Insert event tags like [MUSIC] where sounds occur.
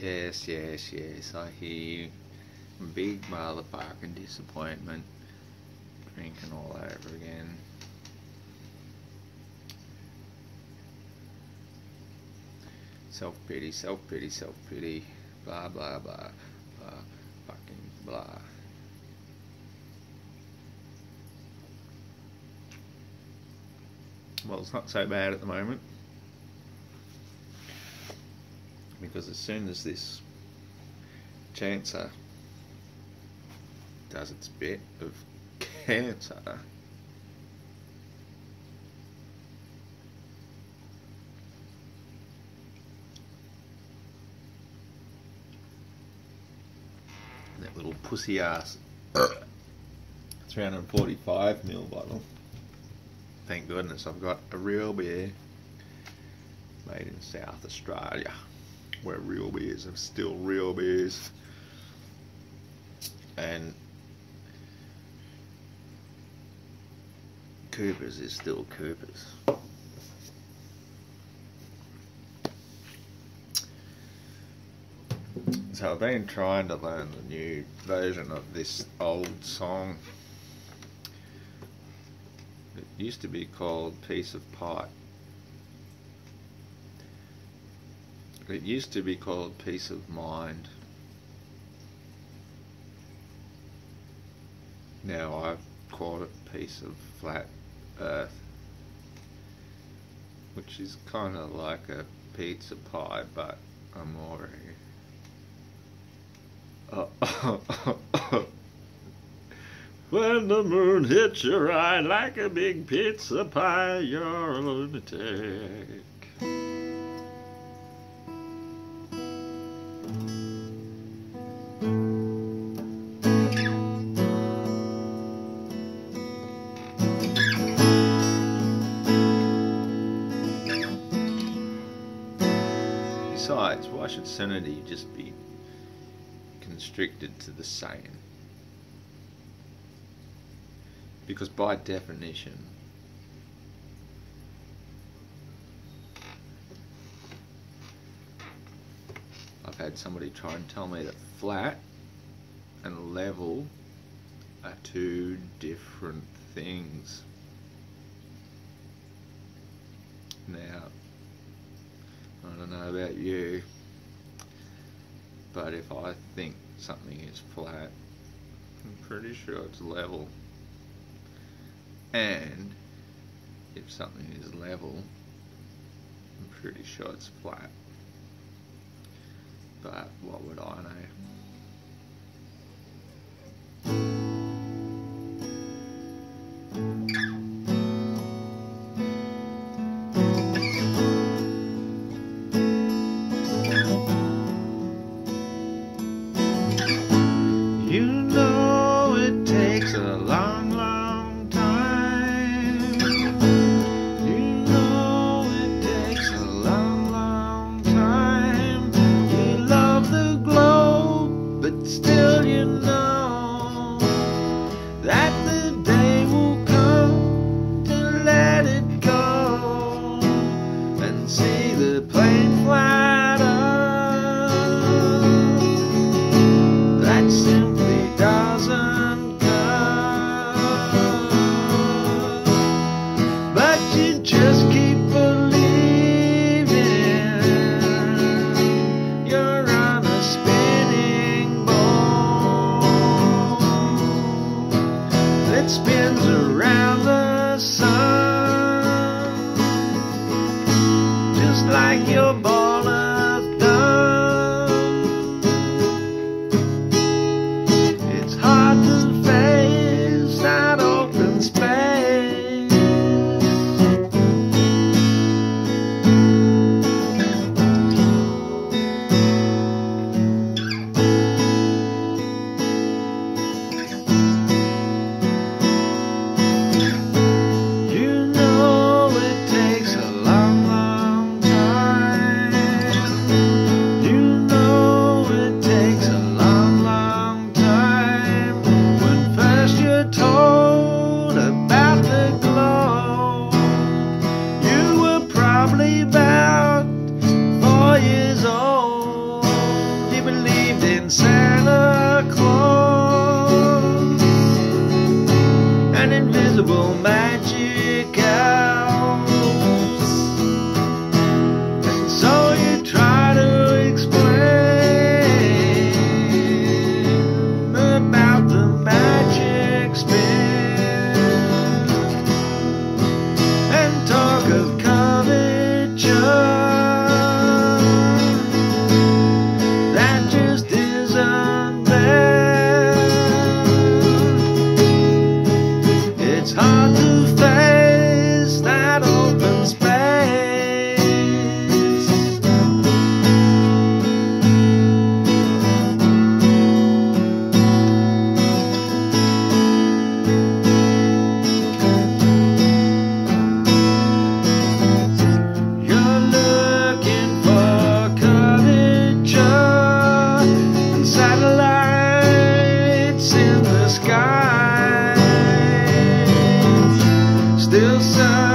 Yes, yes, yes. I hear you. big motherfucking disappointment. Drinking all over again. Self pity, self pity, self pity. Blah, blah, blah. Blah, fucking blah. Well, it's not so bad at the moment. Because as soon as this chancer does its bit of cancer, that little pussy ass 345 mil bottle. Thank goodness I've got a real beer made in South Australia where real beers are still real beers and Coopers is still Coopers. So I've been trying to learn the new version of this old song. It used to be called Piece of Pie. It used to be called Peace of Mind. Now I've called it Piece of Flat Earth. Which is kind of like a pizza pie, but a more [LAUGHS] when the moon hits your eye like a big pizza pie, you're a lunatic. Besides, why should sanity just be constricted to the sane. Because by definition, I've had somebody try and tell me that flat and level are two different things. Now, I don't know about you, but if I think something is flat, I'm pretty sure it's level. And if something is level, I'm pretty sure it's flat. But what would I know? and say Still searching